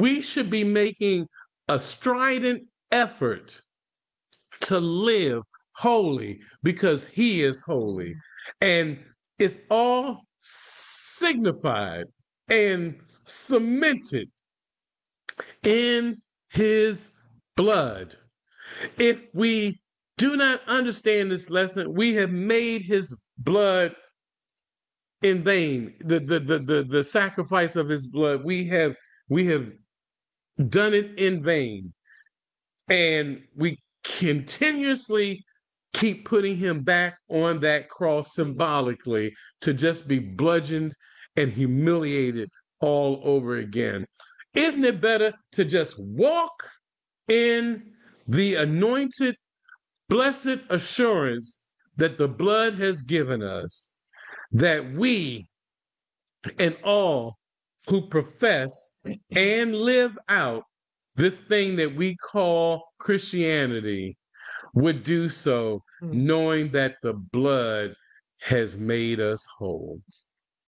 we should be making a strident effort to live holy because he is holy. And it's all signified and cemented in his blood. If we do not understand this lesson, we have made his blood in vain. The, the the the the sacrifice of his blood, we have we have done it in vain. And we continuously keep putting him back on that cross symbolically to just be bludgeoned and humiliated all over again. Isn't it better to just walk in the anointed, blessed assurance that the blood has given us, that we and all who profess and live out this thing that we call Christianity would do so hmm. knowing that the blood has made us whole.